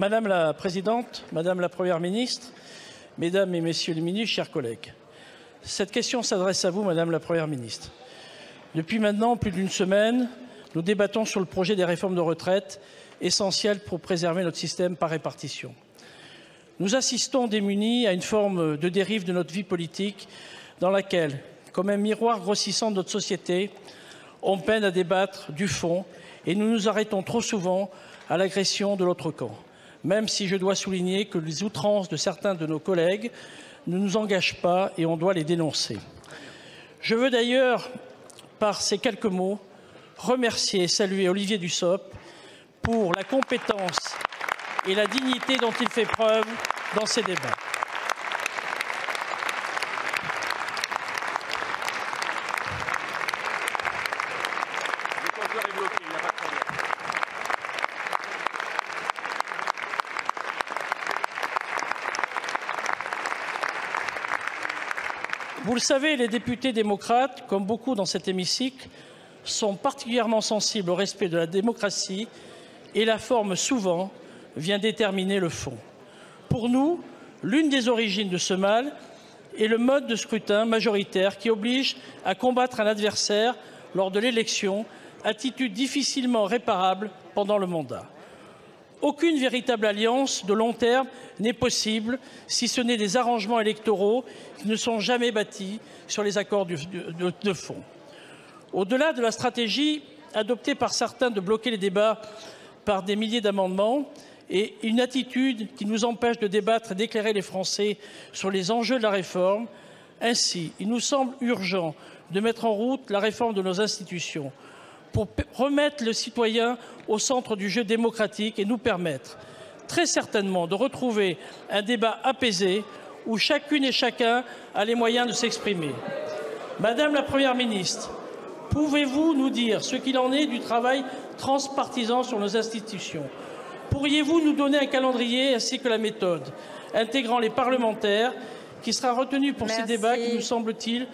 Madame la Présidente, Madame la Première ministre, Mesdames et Messieurs les ministres, chers collègues, cette question s'adresse à vous, Madame la Première ministre. Depuis maintenant plus d'une semaine, nous débattons sur le projet des réformes de retraite essentielles pour préserver notre système par répartition. Nous assistons démunis à une forme de dérive de notre vie politique dans laquelle, comme un miroir grossissant de notre société, on peine à débattre du fond et nous nous arrêtons trop souvent à l'agression de l'autre camp, même si je dois souligner que les outrances de certains de nos collègues ne nous engagent pas et on doit les dénoncer. Je veux d'ailleurs, par ces quelques mots, remercier et saluer Olivier Dussopt pour la compétence et la dignité dont il fait preuve dans ces débats. Vous le savez, les députés démocrates, comme beaucoup dans cet hémicycle, sont particulièrement sensibles au respect de la démocratie et la forme, souvent, vient déterminer le fond. Pour nous, l'une des origines de ce mal est le mode de scrutin majoritaire qui oblige à combattre un adversaire lors de l'élection, attitude difficilement réparable pendant le mandat. Aucune véritable alliance de long terme n'est possible si ce n'est des arrangements électoraux qui ne sont jamais bâtis sur les accords de, de, fond. Au-delà de la stratégie adoptée par certains de bloquer les débats par des milliers d'amendements et une attitude qui nous empêche de débattre et d'éclairer les Français sur les enjeux de la réforme, ainsi, il nous semble urgent de mettre en route la réforme de nos institutions pour remettre le citoyen au centre du jeu démocratique et nous permettre très certainement de retrouver un débat apaisé où chacune et chacun a les moyens de s'exprimer. Madame la Première ministre, pouvez-vous nous dire ce qu'il en est du travail transpartisan sur nos institutions? Pourriez-vous nous donner un calendrier ainsi que la méthode intégrant les parlementaires qui sera retenu pour Merci. ces débats qui nous semble-t-il